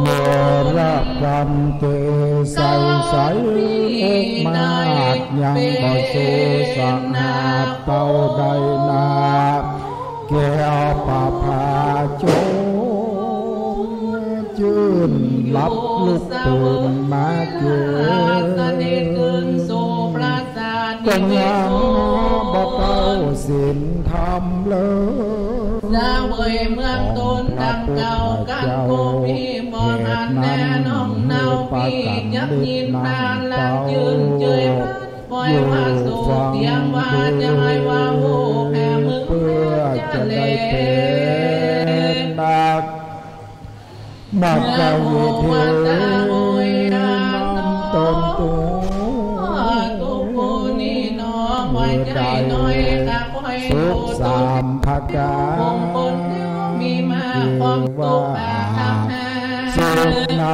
เมรักกันเตใสใสอกมาดยังบ่สูสังหาเต้าใดนาแก้วปาพาโจจื่นลับลุกตื่นมาเกิดก็ยังบ่เต้าสินทำเลยดาเวยเมืองต้นดังเก่ากันโคพี่มองหันแน่น้าสินนานลังยืนเลย มาสู่เตียงว่าจะให้ว่าโหแผ่มือเพื่อจะได้เป็นนักมักกะวิธีน้ำต้นตัวตุ สุขสามภกามงคลมีมาความตุกอาหาสุขใน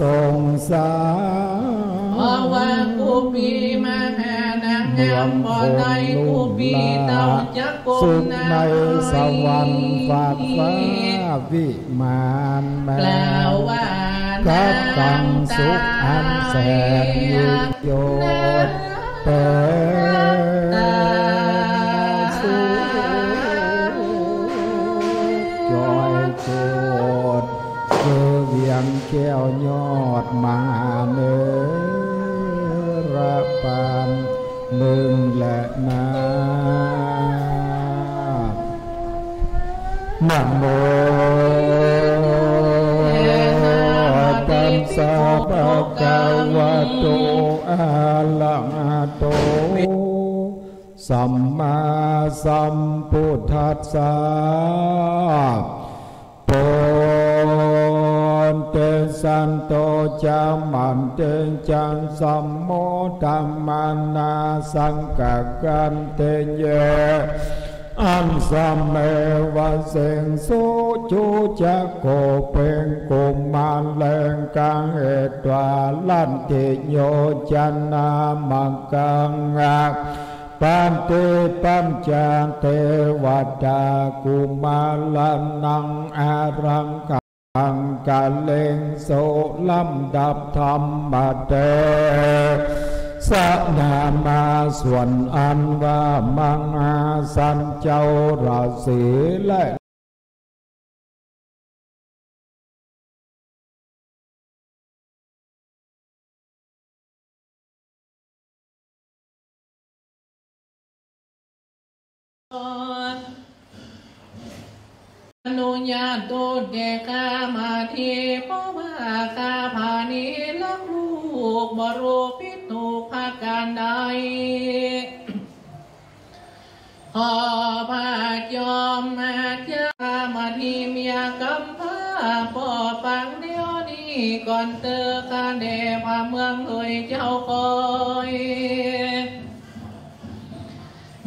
สงสารเพราะว่ากูปีมาหานางงามบ่ได้กูปีเต่าจักกสุนขนาในสวรรค์ฝากฟ้าวิมานแม่กล่าวว่ากับตังสุขอันแสนยิ่งโยดแต่สุ โจดเจอเวียงแก้วยอดมาเนรปานมึงและนานะโมตัสสะภะคะวะโตอะระหะโตสัมมาสัมพุทธัสสะ นเตสันโตจามันเตจังสัมโมธัมมานาสังกะกันเตเยอันสัมเมวะเสงสุจูจักโก เป็นกุมารแรงกังเอตวาลันติโยจันนามังกัง อนติปัญจเทวดากุเลงโสลำดับธรรมเตสนและอนุญาตโตแก่ข้ามาทีเพราะว่าข้าผานีลักลูกบรูพิษถูกภาการใดขอพระจอมมาเจ้ามาทีเมียกำพร้าปอปังเดียวนี้ก่อนเตอคาเดพาเมืองเอยเจ้าคอย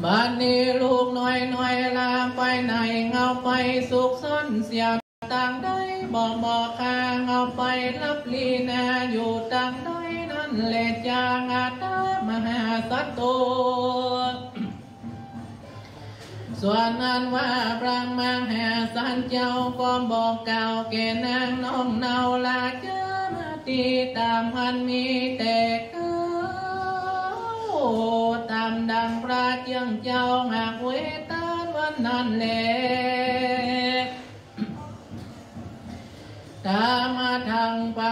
บ้านนี้ลูกน้อยน้อยลาไปไหนเงาไปสุขสันเสียต่างได้บอกบอกข้าเงาไปรับลีนาอยู่ต่างได้นั่นแหละจางอาตามหาสัตว์โตส่วนนั้นว่าพระมหาสันเจ้าก็บอกกล่าวแก่นางน้องเนาลาเจ้ามาตีตามพันมีแต่ เก้าตามดังพระเจียงเจ้าหากเวตานวันนั้นแหละตามมาทางปา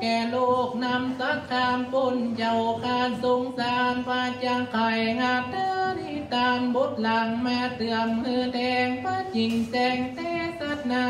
กกาเสนาโตสันทางงานสันทาสัพพัญญูตนเป็นผู้แก่โลกตนเป็นเป็นเก้าเจอสัญญำผู้ตนเป็นผู้แก่โลกนำสักคามปนเจ้าการสงสารปาจังไข่งาเตอนิตานบทหลังแม่เตือมมือแดงพระจิงแสงเตสัตนา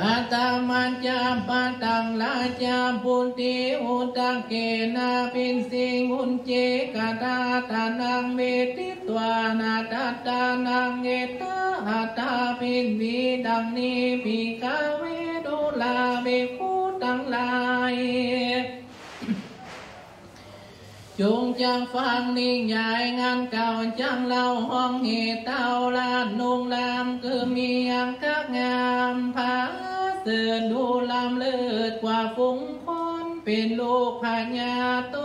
บาตามันจาปัตังลาจาปุติอุตังเกนาปินสิงหุนเจกาตาตานังเมติตวานาตาตานังเอตาอาตาปินมีดังนี้ปีกาเวดุลาเบคูตังลาย จ จงจังฟังนิ่งใหญ่งานเก่าจังเล่าห้องเหตุเต่าลาดนุงลามคือมีอย่างกักงามผาเสือดูลำเลิศกว่าฟุ้งคนเป็นลูกพญาโต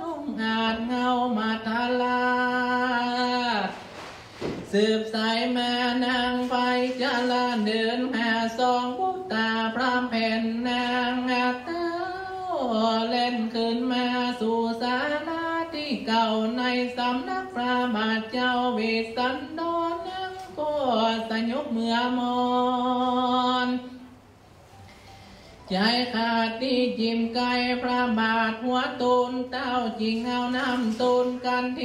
นุ่งอาจเงามาทาลาดสืบสายมา เมื่อมอนใจขาดที่จิมไก่พระบาทหัวตูนเต้าจริงเอาน้ำตูนกันเท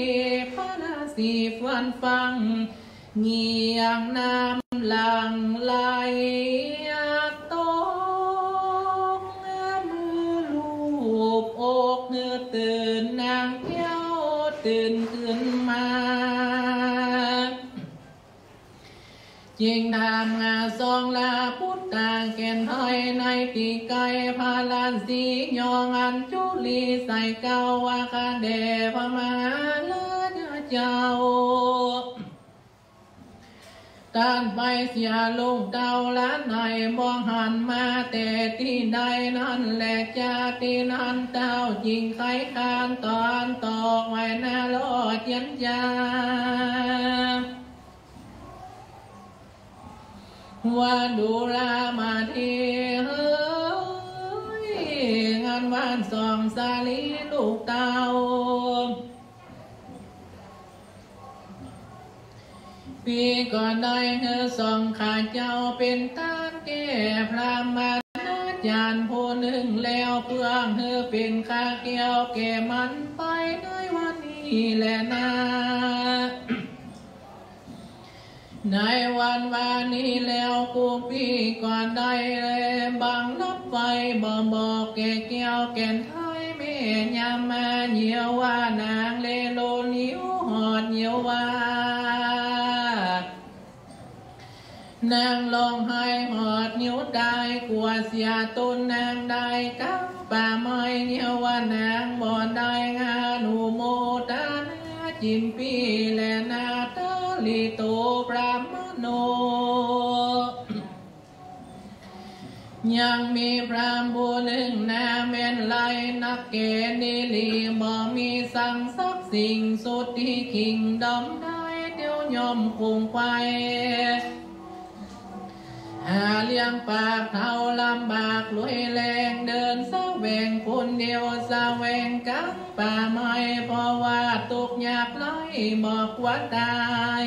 พระราศีฟันฟังเงียงน้ำหลังไหลตกมือลูบอกเนื้อตื่นนางเที่ย จิงทำงาซองลาพุทธาแก่นหอยในตีไกพาลานสียองอันจุลีใส่เกาวาคาเดพมาเลาเจ้าการไปเสียลุงเต้าล้านไหนมองหันมาแต่ที่ใดนั่นแหละจาตินันเต้าจริงไขคานตอนตอกไว้หน้าลอดยันยา ว่าดูแลมาทีเฮ้ยงานบ้านสองสาลีลูกเตาปีก่อนได้เฮอสองขาเจ้าเป็นตานแก่พระมาจานผู้หนึ่งแล้วเพื่องเฮอเป็นข้าเกี่ยวแก่มันไปในวันนี้แหละนา ในวันวานนี้แล้วกูปีก่อนได้เลยบังนับไฟบ่บอกแกเกี่ยวแก่นไทยแม่ยามมาเหนียวว่านางเลโลนิ้วหอดเหนียวว่านางลองไห้หอดนิ้วได้กลัวเสียต้นนางได้กับป่าไม้เหนียวว่านางบ่ได้งานหูโมตานาจิมปี ยังมีพรามผู้หนึ่งนาเมนไลนักเกณีลีบ่มีสังสักสิ่งสุดที่คิงดำได้เดียวยอมคงไปหาเลี้ยงปากเท่าลำบากรวยแรงเดินสะแวงคนเดียวสะแวงกังป่าไม้เพราะว่าตกยากไล่บอกว่าตาย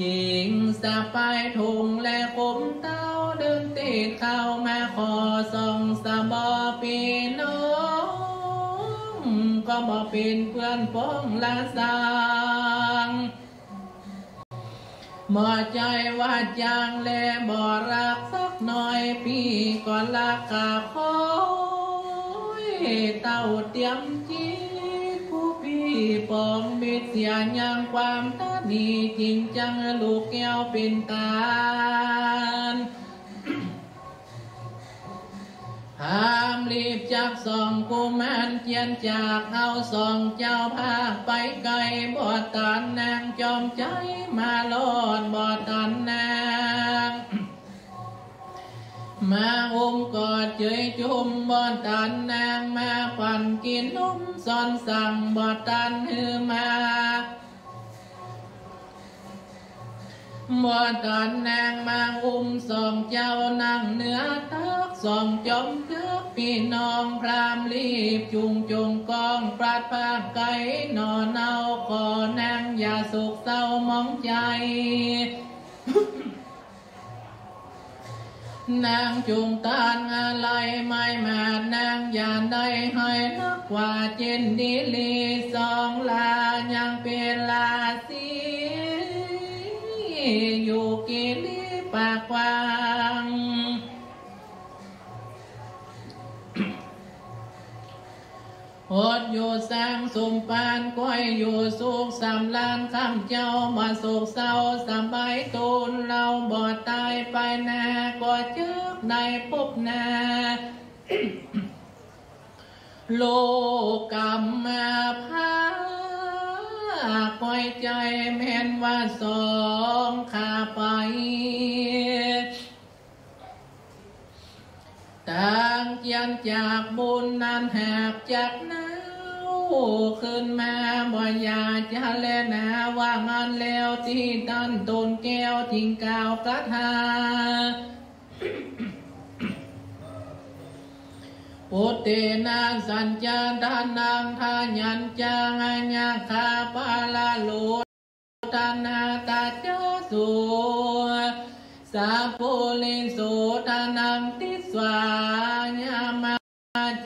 จิงสะไปถุงและผมเต้าเดินติดเข้ามาขอส่งสะบอปีน้องก็บอกเป็นเพื่อนป้องละสังหมอใจว่าจางแลบ่รักสักหน่อยพี่ก็รักขาคอยเต้าเตรียมจี ผู้พี่ปองมิตรเสียยังความตานีจริงจังลูกแก้วเป็นตาลห้ามรีบจักสองกุมารเจียนจากเอาสองเจ้าพาไปไกลบอดตันนางจอมใจมาลอดบอดตันนาง มาอุ้มกอดเจยจุมบอดตันนางมาปันกินนุ่มซอนสั่งบอดตันฮือมาบ่ตอนนางมาอุ้มสองเจ้านั่งเนื้อตักสองจมเกือกพี่น้องพรามรีบจุงจงกองปราดปากไก่นอนเนาขอนางอย่าสุกเศร้ามองใจ นางจุงตานอะไรไม่มานางยานได้ให้นักกว่าเจนดิลีสองลายังเป็นลาสีอยู่กิลีปากวาง หดอยู่สร้างสมปานก้อยอยู่สุขสำลานคำเจ้ามาสุขเศร้าสบายตูนเราบ่ตายไปนาก็เจอในพบนาโลกรรมมาพาปล่อยใจแม่นว่าสองขาไป ต่างเกียนจากบุญนั้นหากจากน้าขึ้นมาบ่อยาจะแลนาว่างานแล้วที่ดันตนแก้วทิ้งกาวกระทาปุตเตนาสัญจาดานังทายัญจางอัญญาคาปาลาโลตานาตาเจสุสาปุลิโสทานังติ สวายามา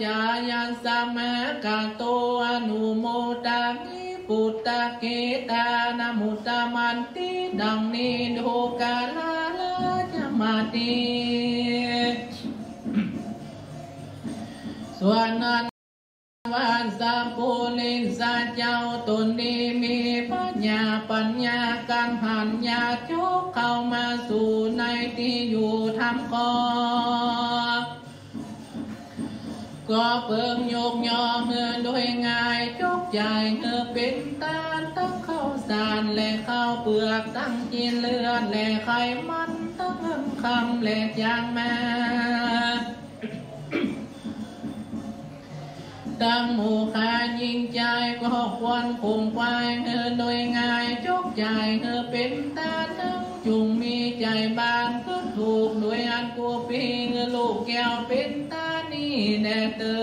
จายันสัมกาโตอนุโมตามิปุตตะเกตานามุตตะมันติดังนี้โดกาลาลาจมาติส่วนนั้น วันสัมปุลินสัจเจ้าตนดีมีปัญญาปัญญาการผ่านญาจกเข้ามาสู่ในที่อยู่ทำกอก็เปิงโยกยอเมื่อโดยง่ายจกใหญ่เมื่อเป็นตาตั้งเข้าสารและข้าวเปลือกตั้งกินเลือดและไขมันตั้งคำและจางมาตั้งหมู่ขายิงใจก็ควันคงควายเธอโดยง่างจุงมีใจบา นก็ถูกโดยอันกูปีเงลูกแก้วเป็นตานี่แน่เตอ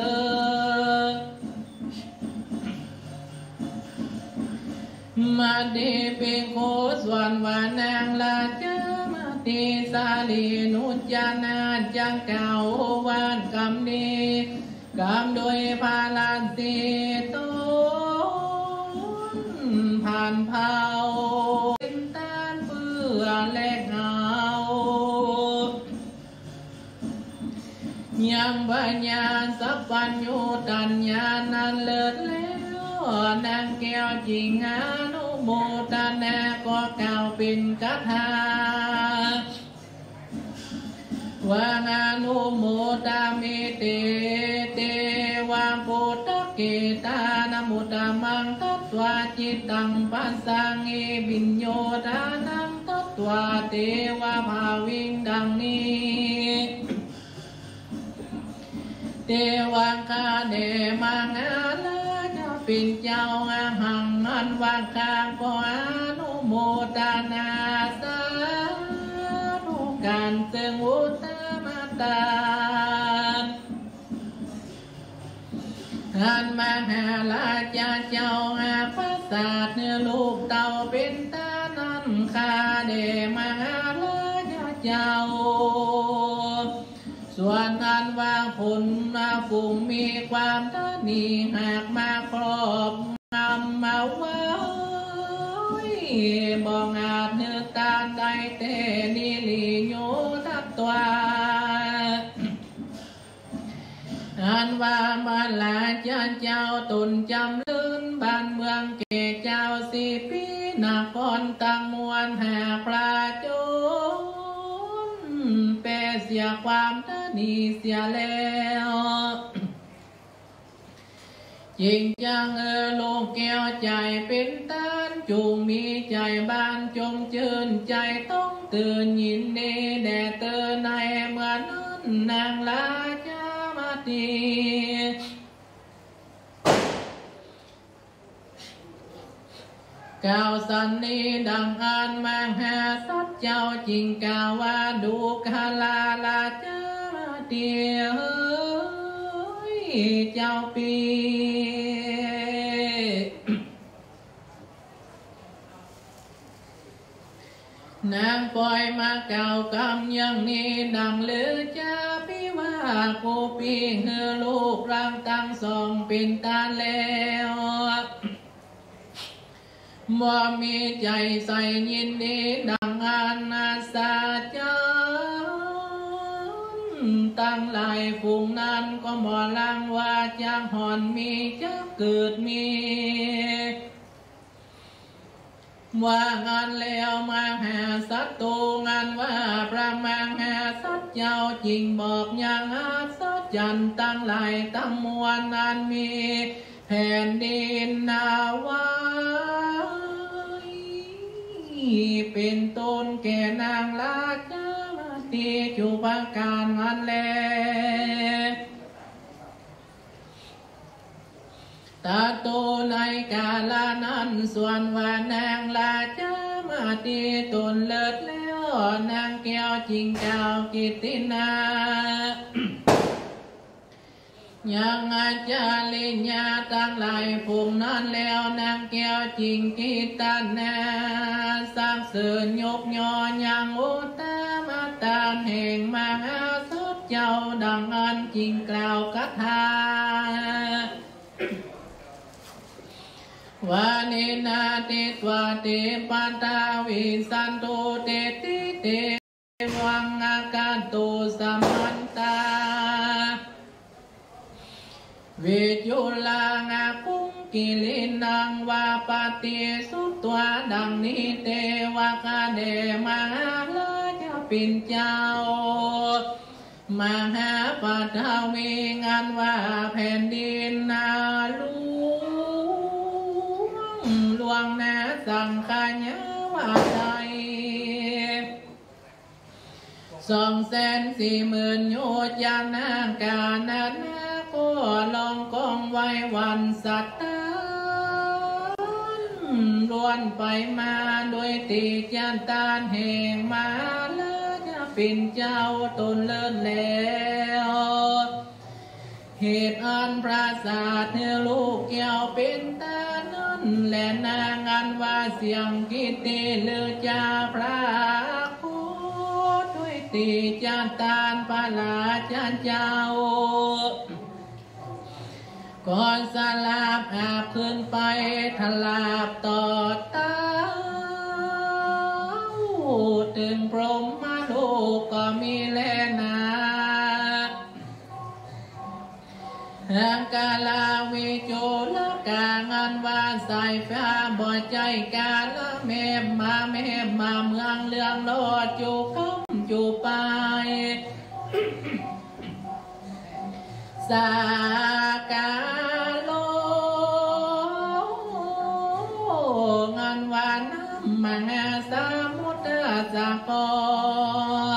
มาดีเป็นโคส่วนวานางลาเจอมาตีสาลีนุ จานาจังเก่าวานกำดีกำโดยพาลานตีต้นผ่านเผาเป็นตานเปื่อและเงายังบัญญาสัพพัญโยตัญญานันเลิศแล้วนางแก้วจิงานุโมตนาก็กล่าวเป็นคาถา วางานุโมตามิเตเตวาปุ ตตะเกตานมุตตะมังตัตวาจิตตังปัสสังเอบิญโยทานังตัตวาเตวาภาวิงดังนี้เทวั ทานมหาลาจาเจ้าอาพระศาสตร์เนื้อลูกเต่าเป็นตานันคาเดมังอาลาจาเจ้า ส่วนอันว่าผลมาฝูงมีความตานีหากมาครอบงำมาไว้บองอาจเนื้อตาใดเตนิลิโยทัตตวา อันว่ามาลาเจ้าเจ้าตนจำลืนบ้านเมืองเกเจ้าสิปีนครตังมวลหาปลาโจนแปรเสียความตนีเสียแล้วจริงจังเออโลกแก้วใจเป็นตานจูงมีใจบ้านจงเจิญใจต้องตื่นยินดีแด่เตอในเมื่อนั้นนางลา จามาตีกล่าวสันนีดังอ่านมังหาสัจเจ้าจริงกล่า โคปีเฮอลูกร่างตั้งสองป็นตาแล้วบ่มีใจใส่ยินดีดังอานาสาจันตั้งหลายฝูงนั้นก็บ่ลังว่าจะหอนมีจะเกิดมีว่างานแล้วมาหาสัตตูงานว่าประมังหา เจ้าจริงบอกอย่างอาสัจจันตั้งหลายตั้งมวลนันมีแผ่นดินนาวาเป็นต้นแก่นางลาจาตีจุปการมันแลตาโตในกาลานั้นส่วนว่านางลาจามาตีตนเลิศแล วนางแก้วจริงเจ้ากิตินายังอาจารลิญาตั้งหลายภูมินั้นแล้วนางแก้ วานาสร้างเสริญยกยอยังอุตมาตามแห่งมหาเจ้าดังอันาติตวาติปัตตาวิสันตุเตติเตวังอาการตุสัมมันตาวิจุลางอาคุงกิลินังวาปฏิสุตัวดังนี้เทวคาเดมาลาจะปินเจ้ามหาปัทวีงานว่าแผ่นดินนาลู วงนาสังขาว่าใจสองแสนสี่หมื่นโยชยานางกานานาก็ลองกองไว้วันสัตตานล้วนไปมาโดยตีจันตานแห่งมาเลจะเป็นเจ้าตนเลิศแล้วเหตุอันพระศาสเธอลูกแก้วเป็นตา และนางอันว่าเสียงกิติเลือจาพระโคด้วยตีจันตานปาลาจันเจ้าก่อนสลาบอาบขึ้นไปทลาบต่อเต้าถึงพรหมลูกก็มีแลนาหางกาลาายฟ้าบ่ใจกาละเมมมาเมมมาเมืองเลื่องโลดจูคำจูไปสากาโลงานวาน้ำมหาสมุทรสาคร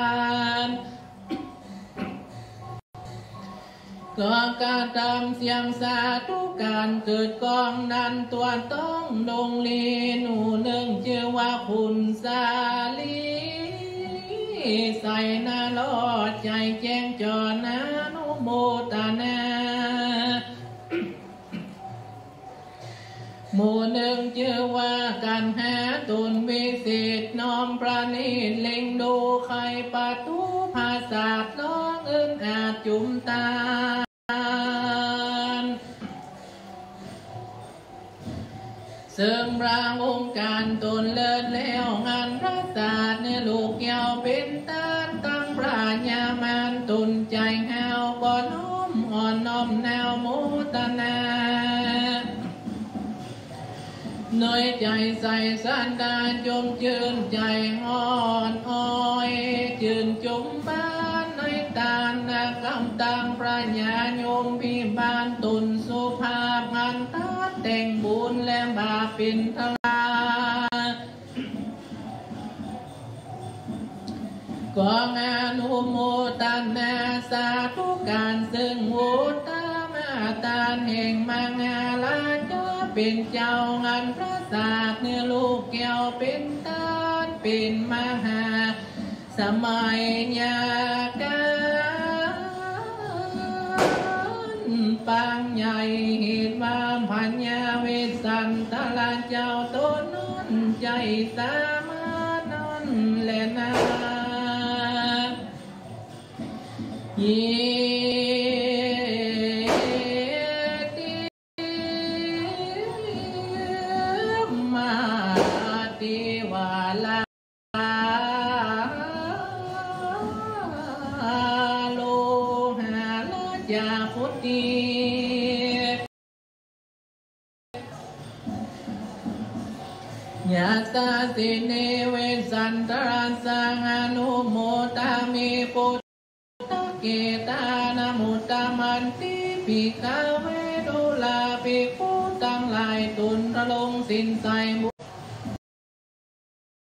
กเกือนจักปางนั่นแหละนาลานตาปาปะตางานว่าเทวดาสองหมู่ย่อยแย้มอยู่อิมมาปานก็กาตามเสียงสาธุการเกิดกองนั้นตัวต้องดงลีหนูหนึ่งเชื่อว่าคุณสาลีใส่หน้าลอดใจแจ้งจอนานุโมตนาหมู่หนึ่งเชื่อว่าการหาตุนวิเศษน้อมประณีตเล็งดูใครปะตูภาษาทน้องเอินอาจจุมตาางองค์การตนเลิศแล้วงานพระศาสตร์ในลูกยาวเป็นตาตั้งพระญามานตุนใจแหาวก่อนน้อมอ่อนน้อมแนวโมตนาน้อยใจใส่สันดานจมจืนใจอ่อนอ้อยจืนจุมบ้านในตาลนาคำตังพระญาโยม ญและบาปเป็นทลากองอนุโมทนาสาธุการซึ่งโมตามาตานแห่งมังอาลาจะเป็นเจ้างานพระศาสตร์เนื้อลูกแก้วเป็นตานเป็นมหา สมัยยากานปังใหญ่ chạy xa mất non lẻ na. ตาสิเนเวสันตรัสสังอนุโมตามิปุตตะเกตานมุตตมันติปิกาเวดุลาปิปุตั้งลายตุนระลงสินใสมุ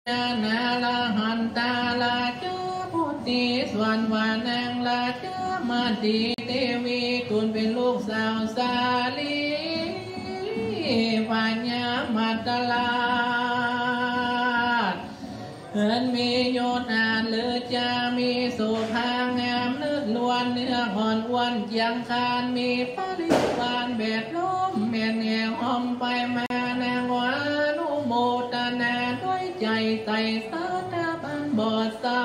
ญาณาลาหันตาลาเจ้าพุทธิสวรรค์วานังลาเจมาติเทวีคุณเป็นลูกสาวสาลีปัญญามาตลา เหมือนมีโยนนานหรือจะมีสุภางามลื่นลวนเนื้อห่อนวันยังคานมีปริวานเบ็ดล้มเมียนแงวหอมไปมานางวานุโมตนาด้วยใจใส่สาตาบันบอดเศร้า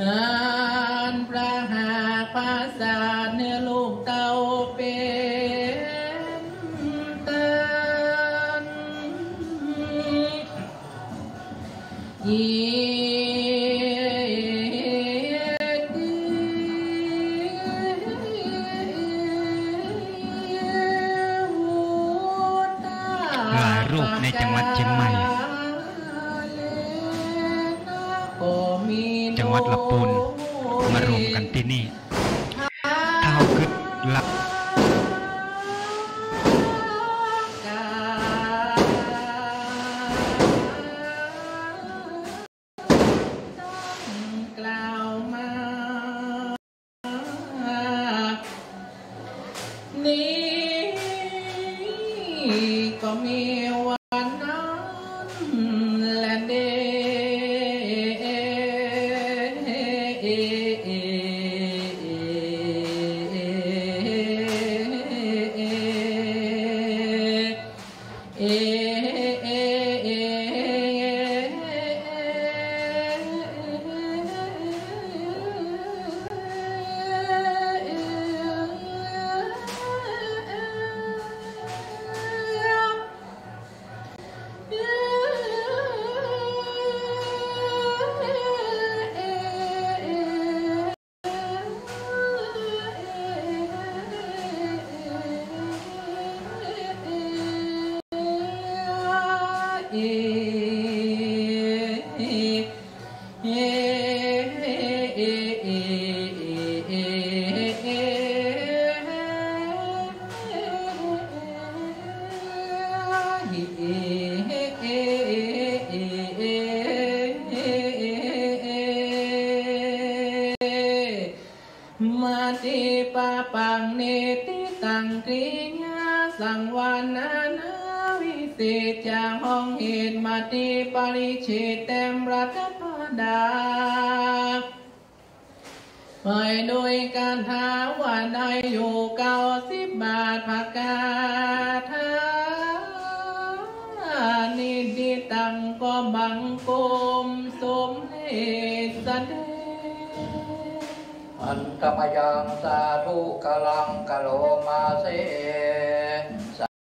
อันประหาภาษาูปในจังหวัดเชียงใหม่ จังหวัดลำพูนมารวมกันที่นี่ Eh. มาติปะปังเนติตังกริญาสังวานานาวิเศษจางห้องเหตุมาติปริเชตเต็มรัตพดาไปโดยการท้าว่นไดอยู่ ตมยังสาธุกลังกะโลมาเส